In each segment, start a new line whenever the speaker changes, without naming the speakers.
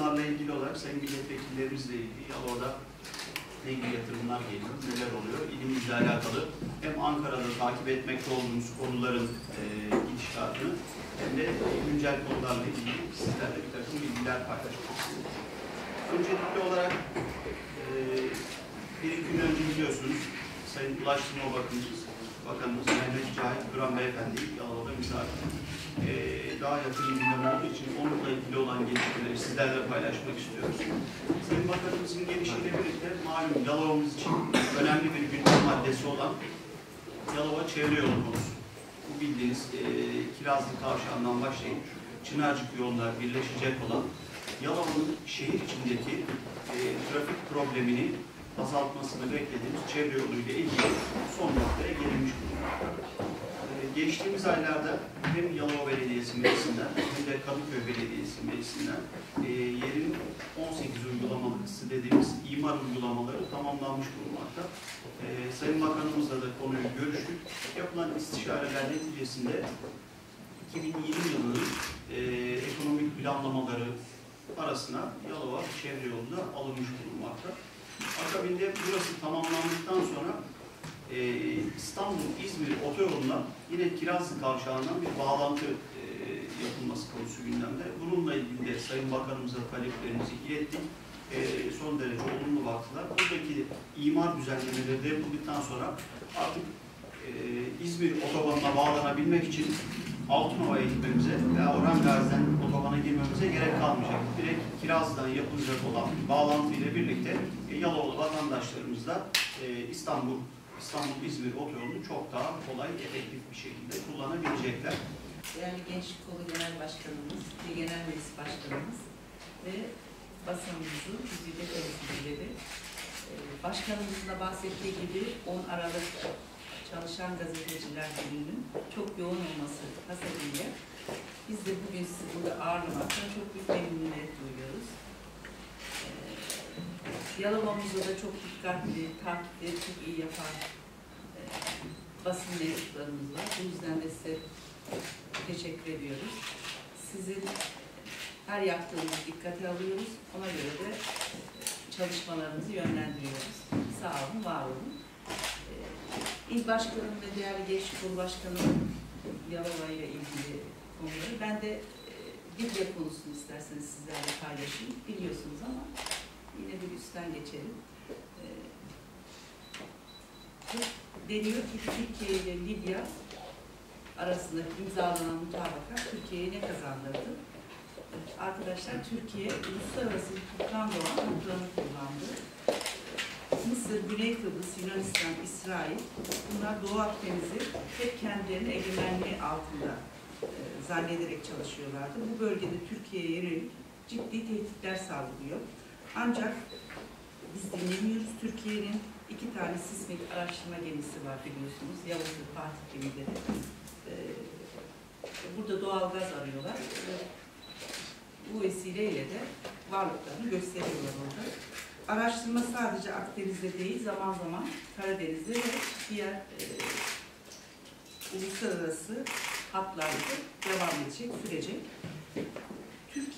bunlarla ilgili olarak Sayın Milletvekillerimizle ilgili Yalova'da ne gibi yatırımlar geliyor, neler oluyor, ilimizle alakalı hem Ankara'da takip etmekte olduğumuz konuların e, gidişatını hem de güncel konularla ilgili sizlerle bir takım bilgiler paylaşmak istedim. Öncelikli olarak e, bir gün önce biliyorsunuz Sayın Ulaştırma Bakanımız, Bakanımız Mehmet Cahit Duran Beyefendi Yalova'da misafir. E, daha yakın gündem olduğu için onunla ilgili olan gelişmeleri sizlerle paylaşmak istiyoruz. Sayın Bakanımızın gelişiyle birlikte malum Yalova'mız için önemli bir gündem maddesi olan Yalova Çevre Yolu konusu. Bu bildiğiniz e, Kirazlı Kavşağı'ndan başlayıp Çınarcık yollar birleşecek olan Yalova'nın şehir içindeki e, trafik problemini azaltmasını beklediğimiz çevre yoluyla ilgili son noktaya gelinmiş bulunmakta. Geçtiğimiz aylarda hem Yalova Belediyesi meclisinden hem de Kadıköy Belediyesi meclisinden e, yerin 18 uygulamalısı dediğimiz imar uygulamaları tamamlanmış bulunmakta. E, Sayın Bakanımızla da konuyu görüştük. Yapılan istişareler neticesinde 2020 yılının e, ekonomik planlamaları arasına Yalova çevre yolu da alınmış bulunmakta. Akabinde burası tamamlandıktan sonra e, İstanbul-İzmir otoyoluna yine Kirazlı Kavşağı'ndan bir bağlantı e, yapılması konusu gündemde. Bununla ilgili de Sayın Bakanımıza taleplerimizi ilettik. E, son derece olumlu baktılar. Buradaki imar düzenlemeleri de yapıldıktan sonra artık e, İzmir otobanına bağlanabilmek için Altınova'ya gitmemize veya Orhan Gazi'den otobana girmemize gerek kalmayacak. Direkt Kiraz'dan yapılacak olan bağlantı ile birlikte e, Yalovalı vatandaşlarımız da e, İstanbul İstanbul-İzmir otoyolunu çok daha kolay, efektif bir şekilde kullanabilecekler.
Değerli Gençlik Kolu Genel Başkanımız ve Genel Meclis Başkanımız ve basınımızın güzide temsilcileri. Ee, Başkanımızın da bahsettiği gibi 10 Aralık Çalışan Gazeteciler Günü'nün çok yoğun olması hasebiyle biz de bugün sizi burada ağırlamaktan çok büyük Yalova'mızda da çok dikkatli, takipleri çok iyi yapan e, basın mensuplarımız var. Bu yüzden de size teşekkür ediyoruz. Sizin her yaptığınızı dikkate alıyoruz. Ona göre de çalışmalarımızı yönlendiriyoruz. Sağ olun, var olun. Ee, İl Başkanım ve değerli Gençlik Kolu Başkanım Yalova ilgili konuları. Ben de e, Libya konusunu isterseniz sizlerle paylaşayım. Biliyorsunuz ama yine bir üstten geçelim. Ee, deniyor ki Türkiye ile Libya arasında imzalanan mutabakat Türkiye'ye ne kazandırdı? Arkadaşlar Türkiye uluslararası hukuktan doğan haklarını kullandı. Mısır, Güney Kıbrıs, Yunanistan, İsrail bunlar Doğu Akdeniz'i hep kendilerine egemenliği altında e, zannederek çalışıyorlardı. Bu bölgede Türkiye'ye yönelik ciddi tehditler sağlıyor. Ancak biz dinlemiyoruz. Türkiye'nin iki tane sismik araştırma gemisi var biliyorsunuz. Yavuz ve Fatih gemileri. Ee, burada doğal gaz arıyorlar. Bu vesileyle de varlıklarını gösteriyorlar orada. Araştırma sadece Akdeniz'de değil, zaman zaman Karadeniz'de ve diğer e, uluslararası hatlarda devam edecek, sürecek.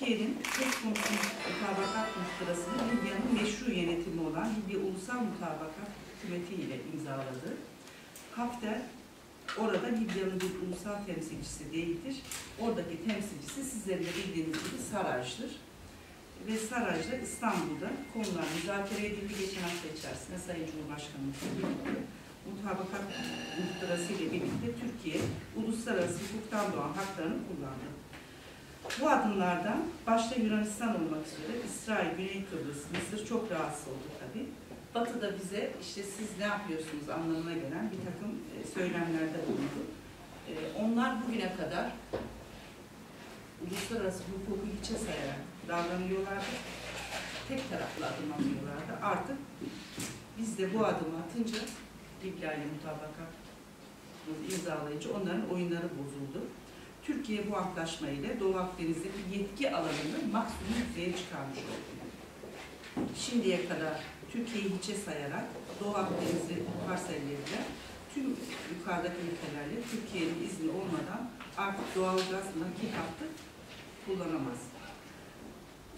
Türkiye'nin tek konusu mutabakat muhtırasını Libya'nın meşru yönetimi olan Libya Ulusal Mutabakat Hükümeti ile imzaladı. Hafter orada Libya'nın bir ulusal temsilcisi değildir. Oradaki temsilcisi sizlerin de bildiğiniz gibi Saraj'dır. Ve Saraj'da İstanbul'da konular müzakere edildi geçen hafta içerisinde Sayın Cumhurbaşkanımızla birlikte. Mutabakat muhtırası ile birlikte Türkiye uluslararası hukuktan doğan haklarını kullandı. Bu adımlardan başta Yunanistan olmak üzere İsrail, Güney Kıbrıs, Mısır çok rahatsız oldu tabii. Batı da bize işte siz ne yapıyorsunuz anlamına gelen bir takım e, söylemlerde bulundu. E, onlar bugüne kadar uluslararası hukuku hiçe sayarak davranıyorlardı. Tek taraflı adım atıyorlardı. Artık biz de bu adımı atınca Libya ile mutabakat imzalayınca onların oyunları bozuldu. Türkiye bu antlaşma ile Doğu Akdeniz'deki yetki alanını maksimum düzeye çıkarmış oldu. Şimdiye kadar Türkiye'yi hiçe sayarak Doğu Akdeniz'i parsellediler. Tüm yukarıdaki ülkelerle Türkiye'nin izni olmadan artık doğal gaz nakit hattı kullanamaz.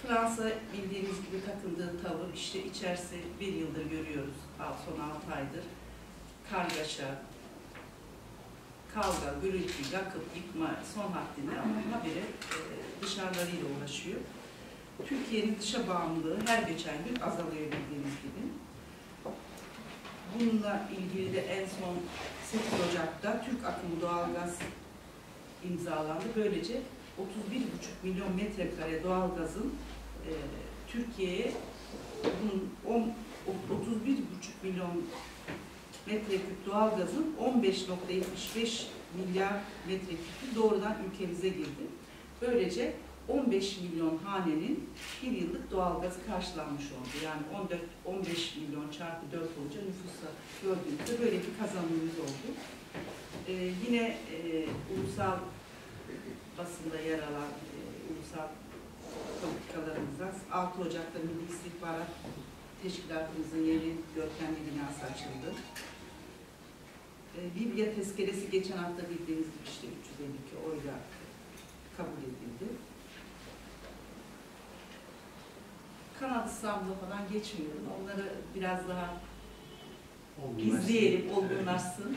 Fransa bildiğimiz gibi takındığı tavır işte içerisi bir yıldır görüyoruz. Son altı aydır. Kargaşa, kavga, gürültü, yakıp yıkma son haddinde ama habire e, dışarılarıyla uğraşıyor. Türkiye'nin dışa bağımlılığı her geçen gün azalıyor bildiğiniz gibi. Bununla ilgili de en son 8 Ocak'ta Türk akımı doğalgaz imzalandı. Böylece 31,5 milyon metrekare doğalgazın e, Türkiye'ye bunun 10 31,5 milyon metreküp doğalgazın 15.75 milyar metreküpü doğrudan ülkemize girdi. Böylece 15 milyon hanenin bir yıllık doğalgazı karşılanmış oldu. Yani 14, 15 milyon çarpı 4 olunca nüfusa gördüğümüzde böyle bir kazanımımız oldu. Ee, yine e, ulusal basında yer alan e, ulusal politikalarımızda 6 Ocak'ta Milli İstihbarat Teşkilatımızın yeni görkemli binası açıldı. E, Biblia tezkeresi geçen hafta bildiğiniz gibi işte 352 oyla kabul edildi. Kanal İstanbul'a falan geçmiyorum. Onları biraz daha izleyelim, olgunlaşsın.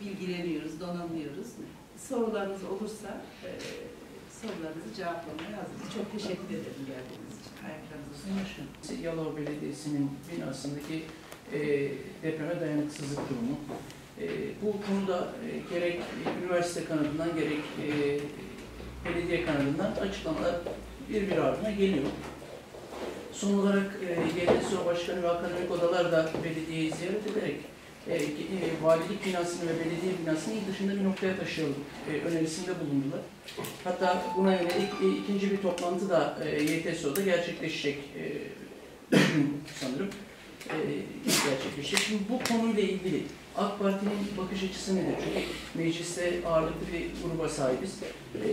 Bilgileniyoruz, donanıyoruz. Sorularınız olursa e, sorularınızı cevaplamaya hazırız. Çok teşekkür ederim geldiğiniz için. Ayaklarınızı
Yalova Belediyesi'nin binasındaki e, depreme dayanıksızlık durumu. E, bu konuda e, gerek üniversite kanadından gerek e, belediye kanadından açıklamalar bir bir ardına geliyor. Son olarak e, YTSO Başkanı ve akademik odalar da belediyeyi ziyaret ederek e, e, valilik binasını ve belediye binasını il dışında bir noktaya taşıyalım e, önerisinde bulundular. Hatta buna yönelik e, ikinci bir toplantı da e, YTSO'da gerçekleşecek e, sanırım e, gerçekleşecek. Şimdi bu konuyla ilgili AK Parti'nin bakış açısı nedir? Çünkü mecliste ağırlıklı bir gruba sahibiz. E,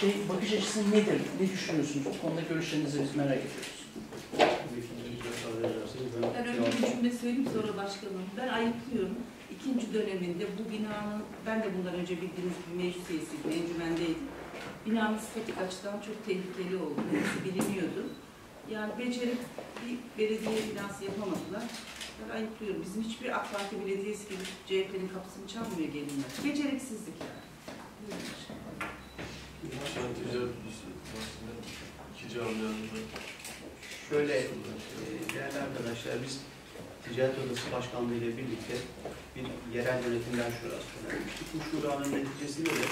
şey bakış açısı nedir? Ne düşünüyorsunuz? Bu konuda görüşlerinizi biz merak ediyoruz.
Ben önce bir cümle söyleyeyim sonra başkanım. Ben ayıplıyorum. İkinci döneminde bu binanın, ben de bundan önce bildiğiniz gibi meclis üyesiydim, encümendeydim. Binanın statik açıdan çok tehlikeli oldu. Hepsi biliniyordu. Yani becerip bir belediye binası yapamadılar. Ben ayıplıyorum. Bizim hiçbir AK Parti belediyesi gibi CHP'nin kapısını çalmıyor gelinler. Beceriksizlik yani. Buyurun başkanım.
İki camianın
Şöyle e, değerli arkadaşlar biz Ticaret Odası Başkanlığı ile birlikte bir yerel yönetimden şura önermiştik. Bu şuranın neticesinde de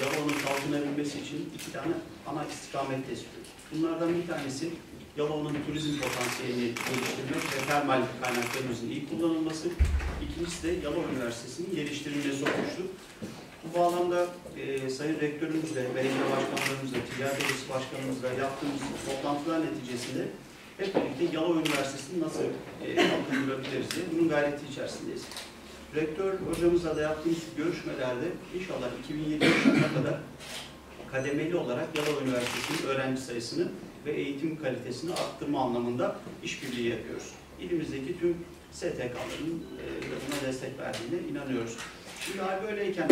Yalova'nın kalkınabilmesi için iki tane ana istikamet tespit ettik. Bunlardan bir tanesi Yalova'nın turizm potansiyelini geliştirmek ve termal kaynaklarımızın iyi kullanılması. İkincisi de Yalova Üniversitesi'nin geliştirilmesi olmuştu. Bu bağlamda e, Sayın Rektörümüzle, belediye başkanlarımızla, Ticaret Odası Başkanımızla yaptığımız toplantılar neticesinde hep birlikte Yalova Üniversitesi'ni nasıl e, kalkındırabiliriz diye bunun gayreti içerisindeyiz. Rektör hocamızla da yaptığımız görüşmelerde inşallah 2020 yılına kadar kademeli olarak Yalova Üniversitesi'nin öğrenci sayısını ve eğitim kalitesini arttırma anlamında işbirliği yapıyoruz. İlimizdeki tüm STK'ların e, buna destek verdiğine inanıyoruz. Şimdi böyleyken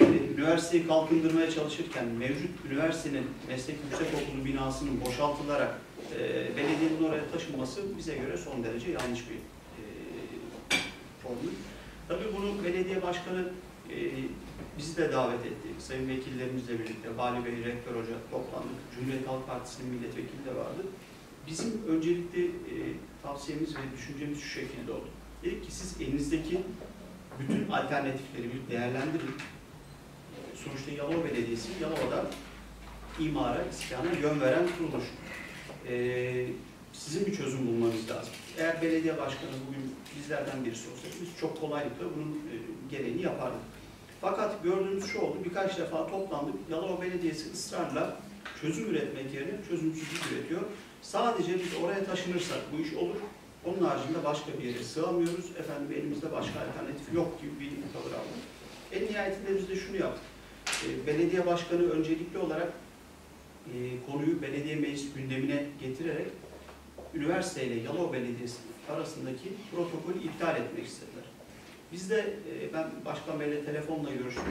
e, üniversiteyi kalkındırmaya çalışırken mevcut üniversitenin meslek yüksekokulu binasının boşaltılarak e, belediyenin oraya taşınması bize göre son derece yanlış bir e. Tabii bunu belediye başkanı e, bizi de davet etti. Sayın vekillerimizle birlikte Vali Bey, Rektör Hoca toplandık. Cumhuriyet Halk Partisi'nin milletvekili de vardı. Bizim öncelikli e, tavsiyemiz ve düşüncemiz şu şekilde oldu. Dedik ki siz elinizdeki bütün alternatifleri bir değerlendirin. Sonuçta Yalova Belediyesi, Yalova'da imara, iskana yön veren kuruluş. Ee, sizin bir çözüm bulmanız lazım. Eğer belediye başkanı bugün bizlerden birisi olsaydı biz çok kolaylıkla bunun e, gereğini yapardık. Fakat gördüğümüz şu oldu, birkaç defa toplandık. Yalova Belediyesi ısrarla çözüm üretmek yerine çözümsüzlük üretiyor. Sadece biz oraya taşınırsak bu iş olur. Onun haricinde başka bir yere sığamıyoruz. Efendim elimizde başka alternatif yok gibi bir tavır aldık. En nihayetinde biz de şunu yaptık. E, belediye başkanı öncelikli olarak e, konuyu belediye meclis gündemine getirerek üniversite ile Yalova Belediyesi arasındaki protokolü iptal etmek istediler. Biz de e, ben Başkan Bey'le telefonla görüştüm.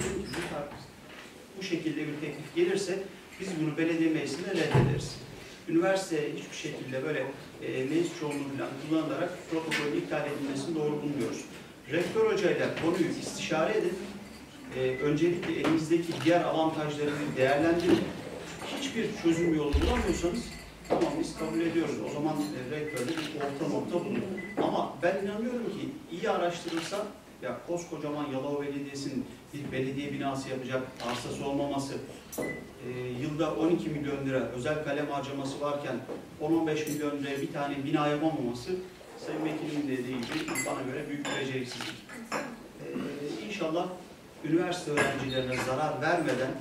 Bu, şekilde bir teklif gelirse biz bunu belediye meclisinde reddederiz. üniversite hiçbir şekilde böyle e, meclis çoğunluğu falan kullanarak protokolün iptal edilmesini doğru bulmuyoruz. Rektör hocayla konuyu istişare edin. E, öncelikle elimizdeki diğer avantajları bir değerlendirin. Hiçbir çözüm yolu bulamıyorsanız tamam biz kabul ediyoruz. O zaman e, rektörle bir orta nokta bulun. Ama ben inanıyorum ki iyi araştırılsa ya koskocaman Yalova Belediyesi'nin bir belediye binası yapacak arsası olmaması, e, yılda 12 milyon lira özel kalem harcaması varken 10-15 milyon liraya bir tane bina yapamaması Sayın Vekilimin dediği gibi bana göre büyük bir beceriksizlik. E, inşallah üniversite öğrencilerine zarar vermeden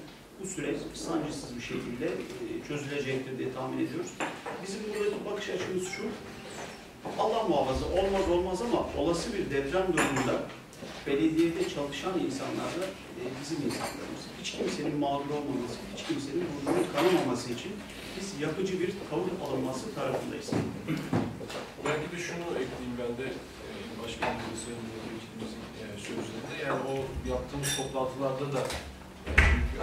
bu süreç sancısız bir şekilde e, çözülecektir diye tahmin ediyoruz. Bizim buradaki bakış açımız şu, Allah muhafaza olmaz olmaz ama olası bir deprem durumunda belediyede çalışan insanlar da e, bizim insanlarımız. Hiç kimsenin mağdur olmaması, hiç kimsenin burnunun kanamaması için biz yapıcı bir tavır alınması tarafındayız.
Belki de şunu ekleyeyim ben de e, başkanımızın, vekilimizin e, sözlerinde. Yani o yaptığımız toplantılarda da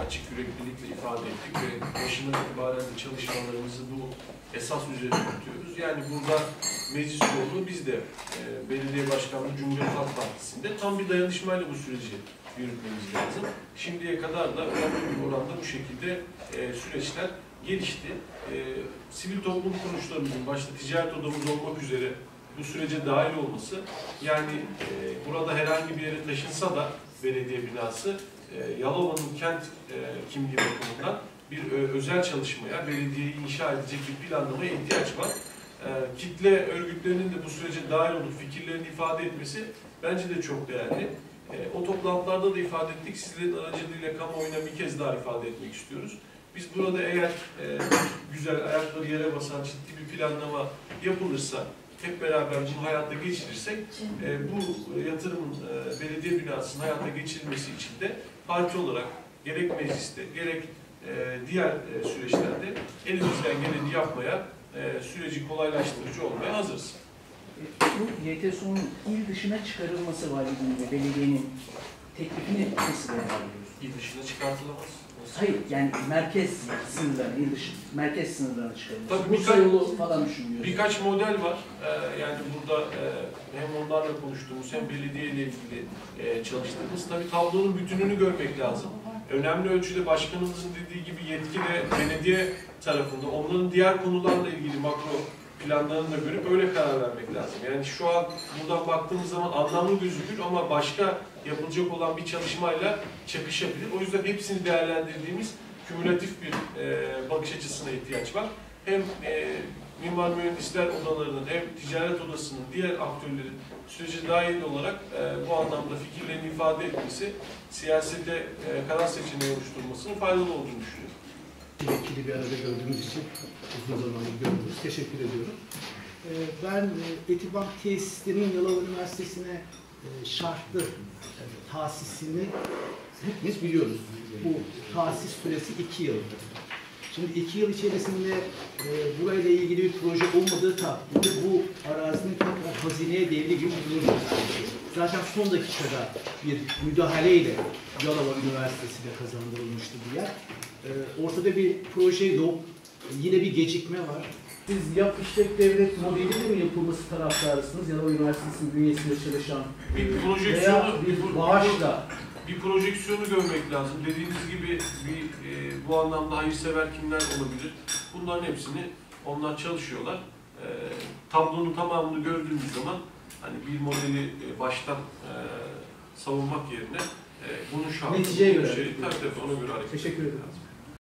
açık yüreklilikle ifade ettik ve başından itibaren de çalışmalarımızı bu esas üzerine tutuyoruz. Yani burada meclis çoğunluğu biz de e, belediye başkanlığı Cumhuriyet Halk Partisi'nde tam bir dayanışmayla bu süreci yürütmemiz lazım. Şimdiye kadar da önemli bir oranda bu şekilde e, süreçler gelişti. E, sivil toplum kuruluşlarımızın başta ticaret odamız olmak üzere bu sürece dahil olması yani e, burada herhangi bir yere taşınsa da belediye binası e, Yalova'nın kent e, kimliği bakımından bir e, özel çalışmaya, belediyeyi inşa edecek bir planlamaya ihtiyaç var. Kitle örgütlerinin de bu sürece dahil olup fikirlerini ifade etmesi bence de çok değerli. O toplantılarda da ifade ettik. Sizlerin aracılığıyla kamuoyuna bir kez daha ifade etmek istiyoruz. Biz burada eğer e, güzel ayakları yere basan ciddi bir planlama yapılırsa, hep beraber bunu hayata geçirirsek, e, bu yatırımın e, belediye binasının hayata geçirilmesi için de parti olarak gerek mecliste, gerek e, diğer e, süreçlerde elimizden geleni yapmaya, e, süreci kolaylaştırıcı olmaya hazırız.
Bu YTSO'nun il dışına çıkarılması valiliğinde belediyenin teklifini nasıl değerlendiriyoruz?
İl dışına çıkartılamaz.
Hayır yani merkez sınırlarına, il dışı, merkez sınırlarına çıkarılması.
Tabii
Bursa
birkaç-
yolu falan düşünüyoruz.
Birkaç model var. Ee, yani burada e, hem onlarla konuştuğumuz hem belediye ile ilgili e, çalıştığımız. Tabii tablonun bütününü görmek lazım. Önemli ölçüde başkanımızın dediği gibi yetki de belediye tarafında. Onların diğer konularla ilgili makro planlarını da görüp öyle karar vermek lazım. Yani şu an buradan baktığımız zaman anlamlı gözükür ama başka yapılacak olan bir çalışmayla çakışabilir. O yüzden hepsini değerlendirdiğimiz kümülatif bir e, bakış açısına ihtiyaç var. Hem e, mimar mühendisler odalarının hem ticaret odasının diğer aktörlerin sürece dahil olarak e, bu anlamda fikirlerini ifade etmesi siyasete e, karar seçeneği oluşturmasının faydalı olduğunu düşünüyorum.
Vekili bir arada gördüğümüz için uzun zamandır görmüyoruz. Teşekkür ediyorum. Ee, Ben e, Etibank tesislerinin Yalova Üniversitesi'ne e, şartlı e, tahsisini hepimiz biliyoruz. Bu tahsis süresi iki yıl. Şimdi iki yıl içerisinde e, burayla ilgili bir proje olmadığı takdirde bu arazinin tekrar hazineye devri gibi konusu. Zaten son dakikada bir müdahaleyle Yalova Üniversitesi'ne kazandırılmıştı bu yer. Ee, ortada bir proje yok. Yine bir gecikme var. Siz yap işlet devlet modeliyle mi yapılması taraftarısınız? Yalova Üniversitesi'nin bünyesinde çalışan
Bir projeksiyonu,
bir bağışla
bir projeksiyonu görmek lazım. Dediğiniz gibi bir e, bu anlamda hayırsever kimler olabilir? Bunların hepsini onlar çalışıyorlar. E, tablonun tamamını gördüğümüz zaman hani bir modeli e, baştan e, savunmak yerine e, bunun şartı,
Neticeye göre.
şeyi, tabii tabii ona göre hareket
Teşekkür ederim.
lazım.